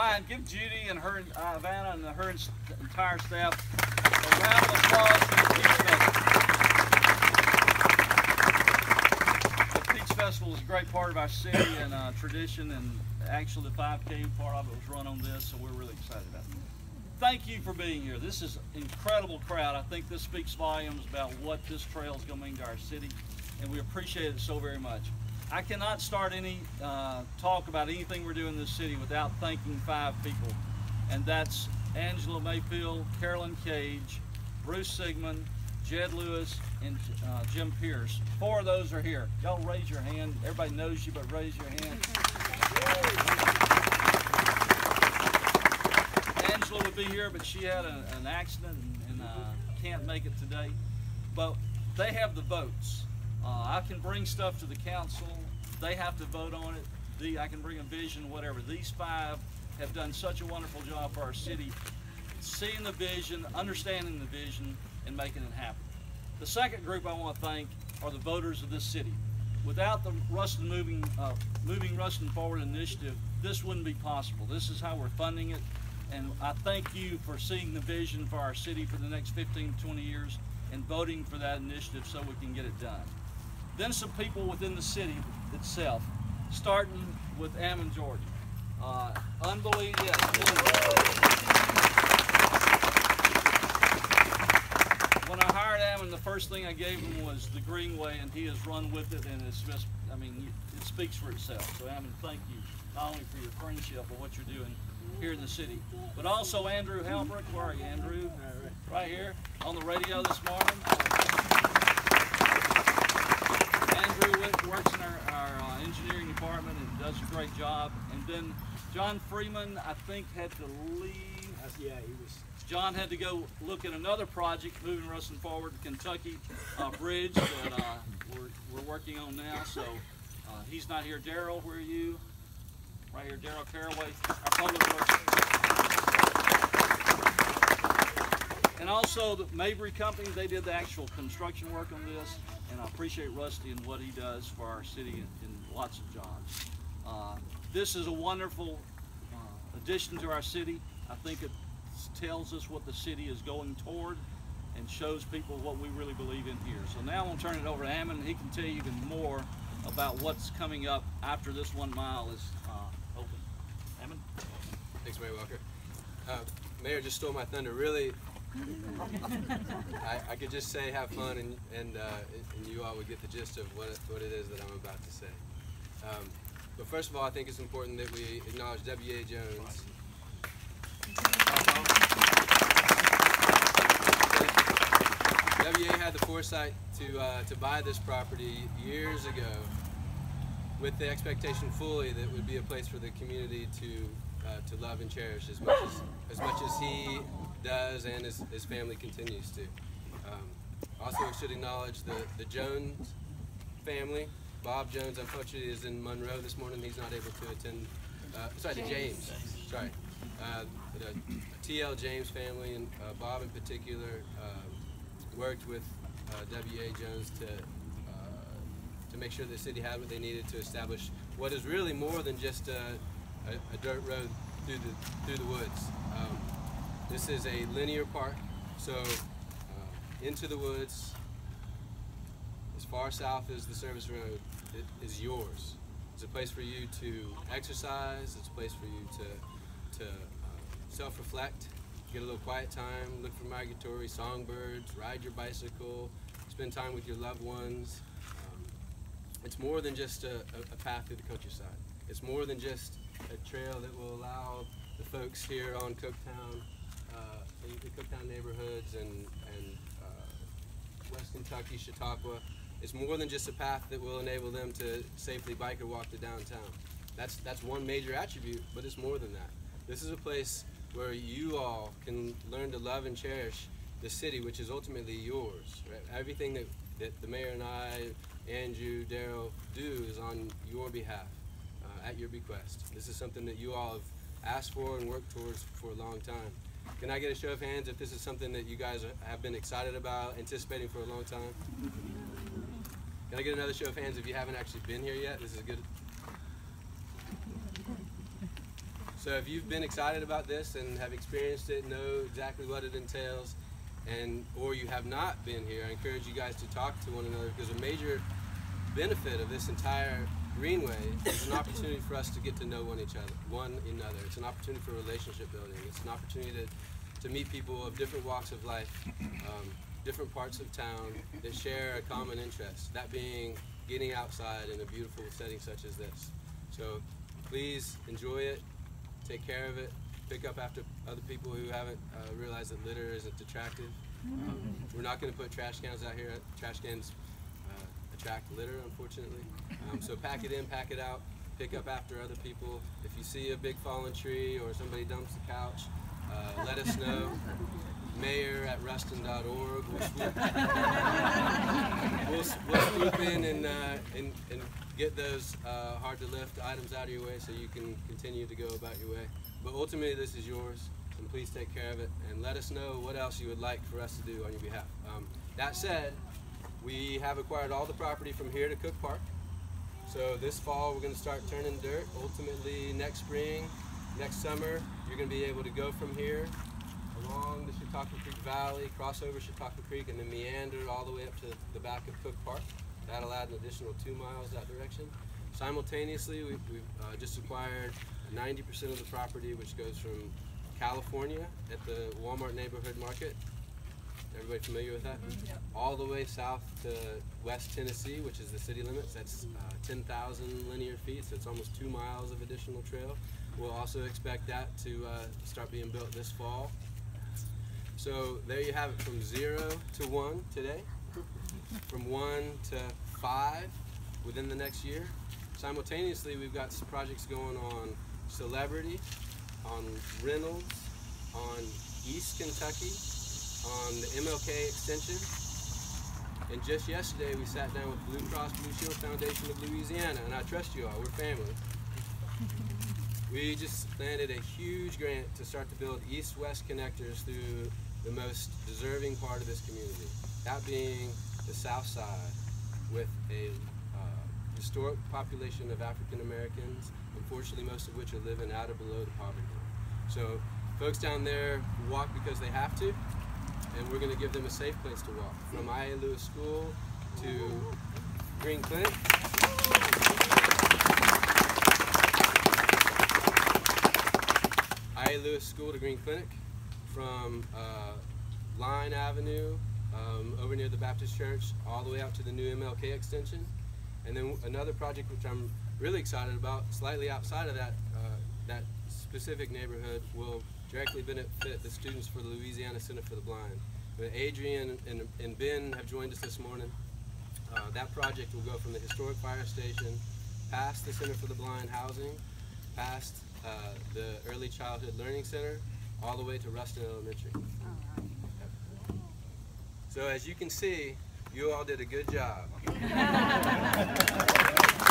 mind, give Judy and her, uh, Vanna and her entire staff a round of applause for the Peach Festival. The Peach Festival is a great part of our city and uh, tradition, and actually the 5K part of it was run on this, so we're really excited about it. Thank you for being here. This is an incredible crowd. I think this speaks volumes about what this trail is going to mean to our city, and we appreciate it so very much. I cannot start any uh, talk about anything we're doing in this city without thanking five people, and that's Angela Mayfield, Carolyn Cage, Bruce Sigmund, Jed Lewis, and uh, Jim Pierce. Four of those are here. Y'all raise your hand. Everybody knows you, but raise your hand. Angela would be here, but she had a, an accident and, and uh, can't make it today. But they have the votes. Uh, I can bring stuff to the council. They have to vote on it. The, I can bring a vision, whatever. These five have done such a wonderful job for our city, seeing the vision, understanding the vision, and making it happen. The second group I want to thank are the voters of this city. Without the Ruston Moving, uh, Moving Ruston Forward initiative, this wouldn't be possible. This is how we're funding it. And I thank you for seeing the vision for our city for the next 15, 20 years and voting for that initiative so we can get it done. Then some people within the city itself, starting with Ammon, Georgia. Uh, unbelievable. When I hired Ammon, the first thing I gave him was the Greenway, and he has run with it, and it's just, I mean, it speaks for itself. So Ammon, thank you, not only for your friendship, but what you're doing here in the city. But also Andrew Halbrook, where are you, Andrew? Right here, on the radio this morning. Andrew works in our, our uh, department and does a great job. And then John Freeman, I think, had to leave. yeah, he was. John had to go look at another project, moving Ruston forward, the Kentucky uh, Bridge that uh, we're, we're working on now. So uh, he's not here. Daryl, where are you? Right here, Daryl Caraway, our public works. And also the Mabry Company, they did the actual construction work on this, and I appreciate Rusty and what he does for our city in, lots of jobs. Uh, this is a wonderful uh, addition to our city. I think it tells us what the city is going toward and shows people what we really believe in here. So now I'm gonna turn it over to Ammon, he can tell you even more about what's coming up after this one mile is uh, open. Ammon? Thanks, Mayor Walker. Uh, Mayor just stole my thunder. Really, I, I, could just say have fun and, and, uh, and you all would get the gist of what it, what it is that I'm about to say. Um, but first of all, I think it's important that we acknowledge W.A. Jones. W.A. had the foresight to, uh, to buy this property years ago with the expectation fully that it would be a place for the community to, uh, to love and cherish as much as, as much as he does and his, his family continues to. Um, also, we should acknowledge the, the Jones family. Bob Jones, unfortunately, is in Monroe this morning. He's not able to attend. Uh, sorry, the James. Sorry. Uh, the TL James family and uh, Bob in particular uh, worked with uh, W.A. Jones to uh, to make sure the city had what they needed to establish what is really more than just a, a, a dirt road through the through the woods. Um, this is a linear park, so uh, into the woods, as far south as the service road, it is yours. It's a place for you to exercise, it's a place for you to, to uh, self-reflect, get a little quiet time, look for migratory songbirds, ride your bicycle, spend time with your loved ones. Um, it's more than just a, a, path through the countryside. It's more than just a trail that will allow the folks here on Cooktown the Cooktown neighborhoods and, and uh, West Kentucky, Chautauqua. It's more than just a path that will enable them to safely bike or walk to downtown. That's, that's one major attribute, but it's more than that. This is a place where you all can learn to love and cherish the city, which is ultimately yours. Right? Everything that, that the mayor and I, Andrew, Daryl do is on your behalf, uh, at your bequest. This is something that you all have asked for and worked towards for a long time. Can I get a show of hands if this is something that you guys have been excited about, anticipating for a long time? Can I get another show of hands if you haven't actually been here yet? This is good. So if you've been excited about this and have experienced it, know exactly what it entails, and or you have not been here, I encourage you guys to talk to one another because a major benefit of this entire greenway is an opportunity for us to get to know one each other, one another. It's an opportunity for relationship building. It's an opportunity to, to meet people of different walks of life, um, different parts of town that share a common interest. That being getting outside in a beautiful setting such as this. So please enjoy it, take care of it, pick up after other people who haven't uh, realized that litter isn't attractive. Um, we're not going to put trash cans out here. Trash cans attract litter, unfortunately. Um, so pack it in, pack it out, pick up after other people. If you see a big fallen tree or somebody dumps the couch, uh, let us know. Mayor at ruston.org. We'll swoop, we'll, we'll swoop in and, uh, and, and get those uh, hard to lift items out of your way so you can continue to go about your way. But ultimately, this is yours, and please take care of it and let us know what else you would like for us to do on your behalf. Um, that said, we have acquired all the property from here to Cook Park. So this fall, we're going to start turning dirt. Ultimately, next spring, next summer, you're going to be able to go from here along the Chautauqua Creek Valley, cross over Chautauqua Creek, and then meander all the way up to the back of Cook Park. That'll add an additional two miles that direction. Simultaneously, we've, we've uh, just acquired 90% of the property, which goes from California at the Walmart Neighborhood Market. Everybody familiar with that? All the way south to West Tennessee, which is the city limits. That's uh, 10,000 linear feet, so it's almost two miles of additional trail. We'll also expect that to uh, start being built this fall. So there you have it from zero to one today, from one to five within the next year. Simultaneously, we've got some projects going on Celebrity, on Reynolds, on East Kentucky, on the MLK extension. And just yesterday, we sat down with Blue Cross Blue Shield Foundation of Louisiana, and I trust you all, we're family. We just landed a huge grant to start to build east-west connectors through the most deserving part of this community, that being the south side with a uh, historic population of African Americans, unfortunately most of which are living out or below the poverty line. So folks down there walk because they have to, and we're going to give them a safe place to walk. From I.A. Lewis School to Green Clinic. I.A. Lewis School to Green Clinic from uh, Line Avenue um, over near the Baptist Church all the way out to the new MLK extension. And then another project which I'm really excited about, slightly outside of that, uh, that specific neighborhood, will directly benefit the students for the Louisiana Center for the Blind. When Adrian and, and Ben have joined us this morning. Uh, that project will go from the historic fire station, past the Center for the Blind housing, past uh, the Early Childhood Learning Center, all the way to Ruston Elementary. So as you can see, you all did a good job.